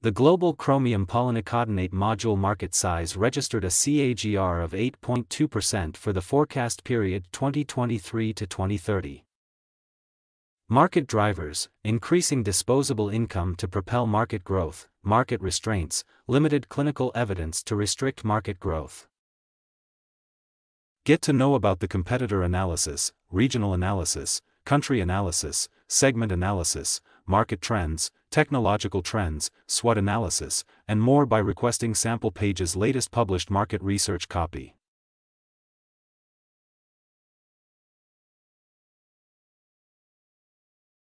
the global chromium polynicotinate module market size registered a CAGR of 8.2% for the forecast period 2023 to 2030. Market drivers, increasing disposable income to propel market growth, market restraints, limited clinical evidence to restrict market growth. Get to know about the competitor analysis, regional analysis, country analysis, segment analysis, market trends, technological trends, SWOT analysis, and more by requesting Sample Page's latest published market research copy.